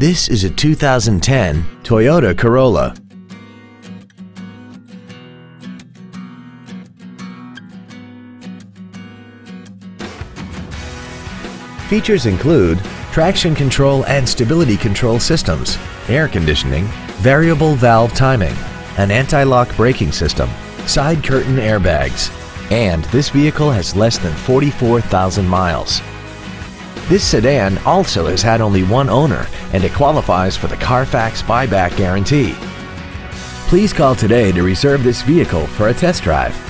This is a 2010 Toyota Corolla. Features include traction control and stability control systems, air conditioning, variable valve timing, an anti-lock braking system, side curtain airbags, and this vehicle has less than 44,000 miles. This sedan also has had only one owner and it qualifies for the Carfax buyback guarantee. Please call today to reserve this vehicle for a test drive.